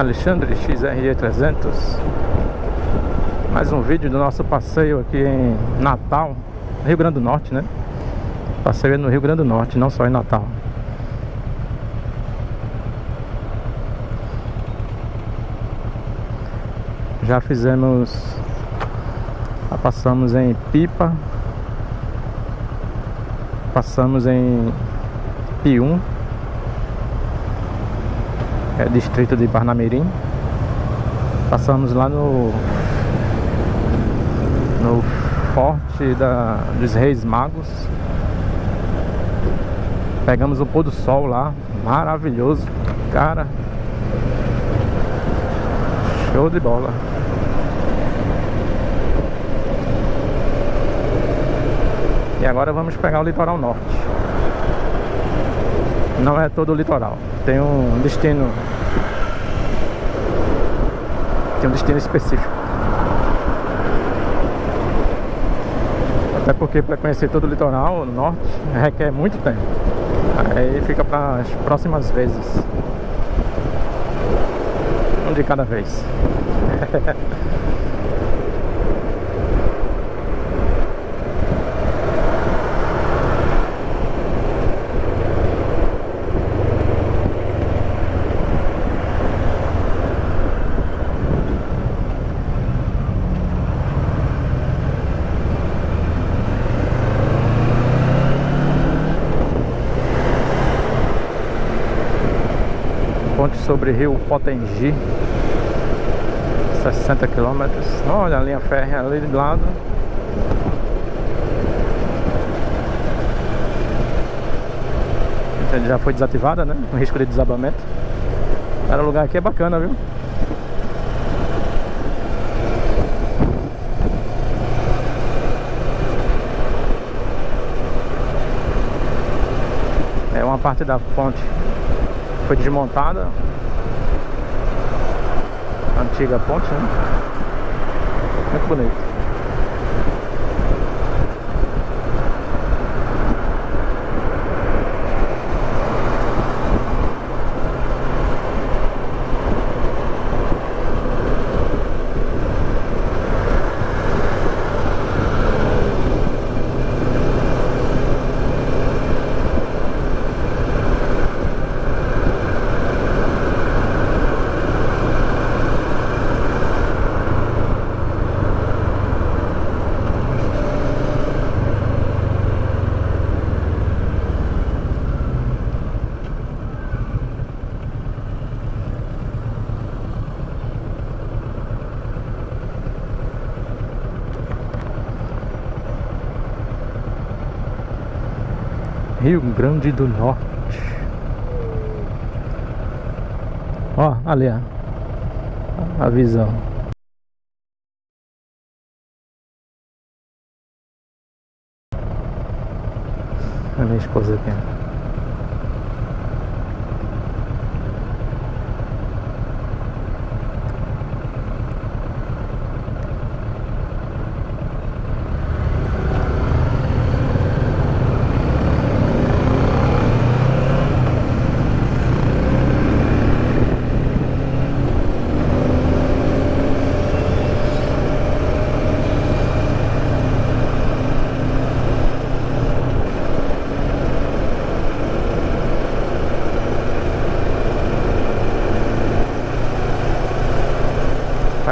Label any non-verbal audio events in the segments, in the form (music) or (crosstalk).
Alexandre XRE 300 Mais um vídeo do nosso passeio aqui em Natal Rio Grande do Norte, né? Passeio no Rio Grande do Norte, não só em Natal Já fizemos Já passamos em Pipa Passamos em Pium é distrito de Parnamirim. Passamos lá no no Forte da, dos Reis Magos. Pegamos o pôr do sol lá, maravilhoso, cara. Show de bola. E agora vamos pegar o litoral norte. Não é todo o litoral. Tem um destino tem um destino específico. Até porque para conhecer todo o litoral no norte requer muito tempo. Aí fica para as próximas vezes. Um de cada vez. (laughs) ponte sobre rio Potengi 60 quilômetros olha a linha férrea ali do lado Ele já foi desativada, né? Com risco de desabamento Cara, o lugar aqui é bacana, viu? É uma parte da ponte foi desmontada antiga ponte, né? Muito bonito. Rio Grande do Norte. Ó, ali, ó. A visão. A minha esposa aqui.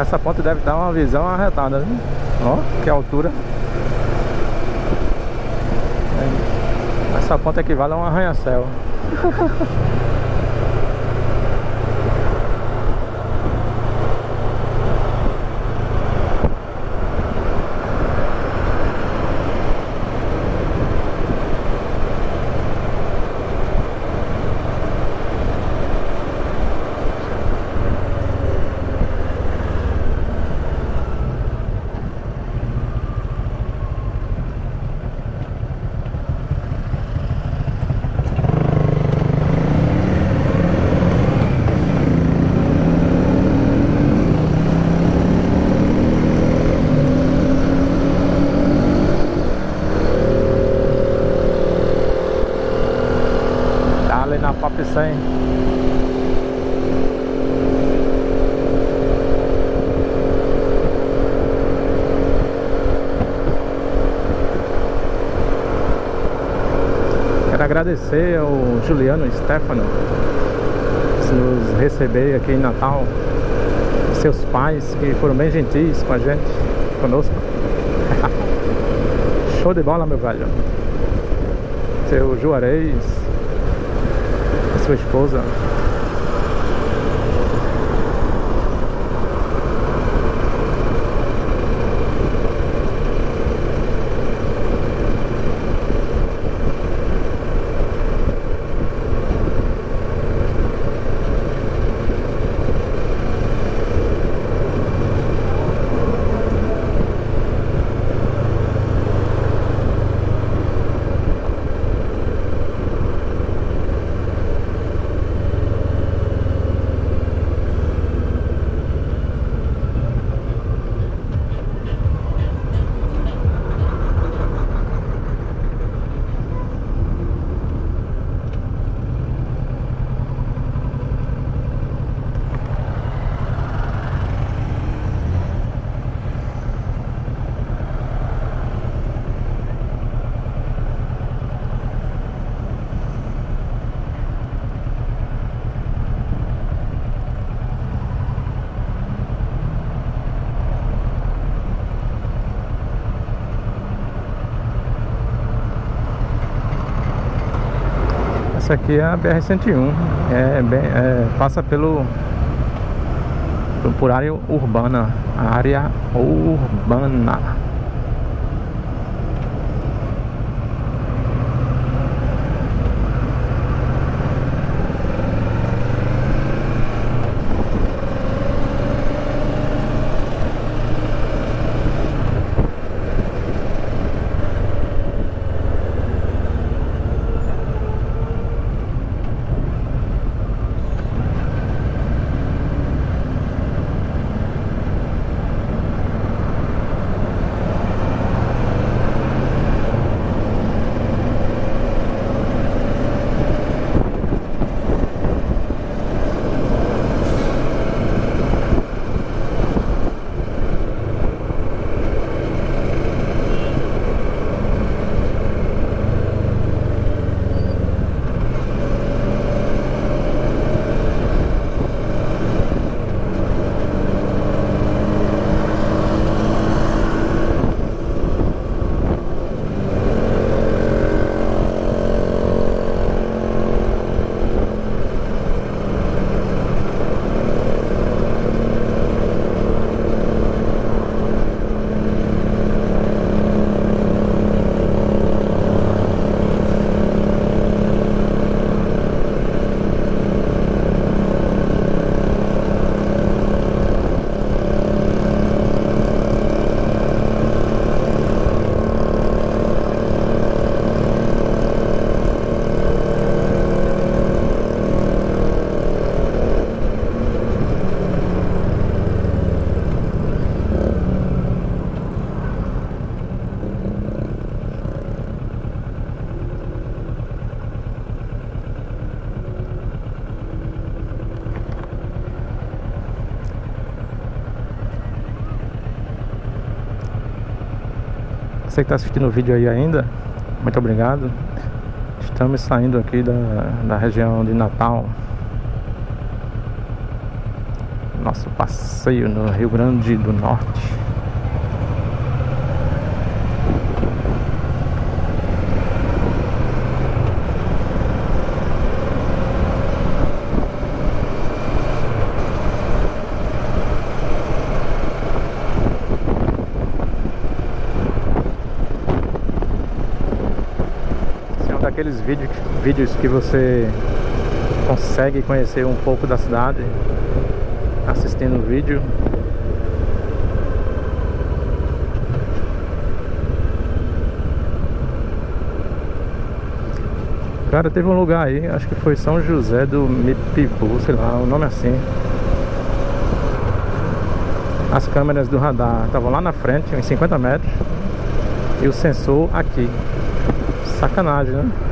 Essa ponte deve dar uma visão arretada, viu? Ó, que altura. Essa ponte equivale a um arranha-céu. (laughs) ali na Pop 100 Quero agradecer ao Juliano e Stefano que nos receber aqui em Natal. Seus pais que foram bem gentis com a gente, conosco. (laughs) Show de bola meu velho. Seu Juarez sua esposa. Essa aqui é a BR-101 é, bem, é, Passa pelo Por área urbana Área urbana Você que está assistindo o vídeo aí ainda, muito obrigado. Estamos saindo aqui da, da região de Natal. Nosso passeio no Rio Grande do Norte. Daqueles vídeos, vídeos que você consegue conhecer um pouco da cidade assistindo o vídeo. Cara, teve um lugar aí, acho que foi São José do Mipibu, sei lá, o nome é assim. As câmeras do radar estavam lá na frente, uns 50 metros, e o sensor aqui. Sacanagem, né?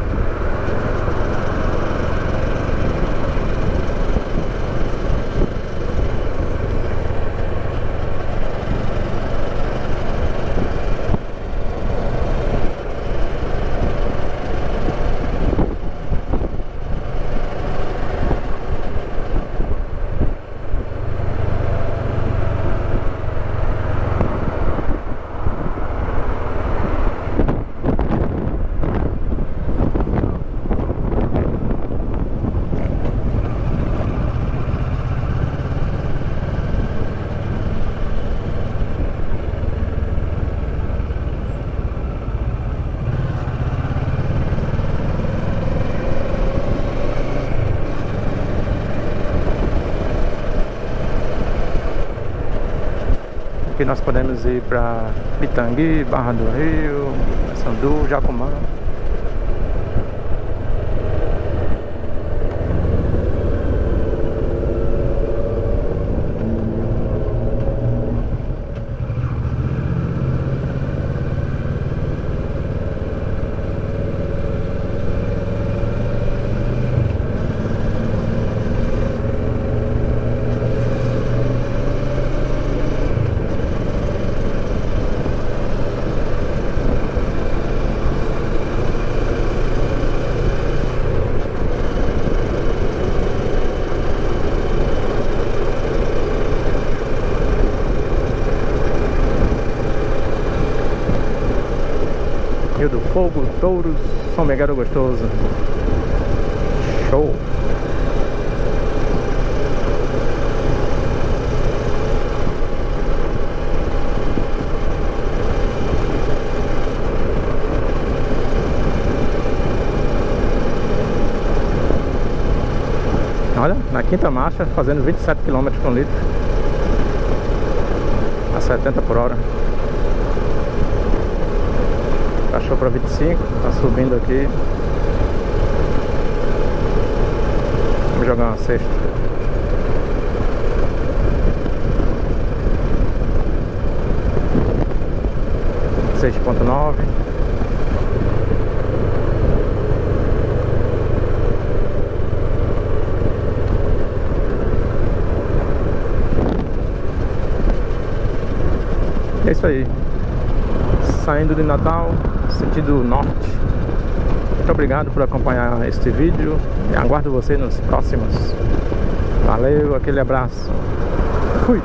Aqui nós podemos ir para Pitangui, Barra do Rio, Sandu, Jacumã. Rio do Fogo, Touros, São Miguel do Gostoso. Show! Olha, na quinta marcha, fazendo 27 km por litro a 70 por hora. Baixou para 25, tá subindo aqui. Vamos jogar uma sexta. Seis ponto nove. É isso aí. Saindo de Natal, sentido norte. Muito obrigado por acompanhar este vídeo e aguardo você nos próximos. Valeu, aquele abraço. Fui!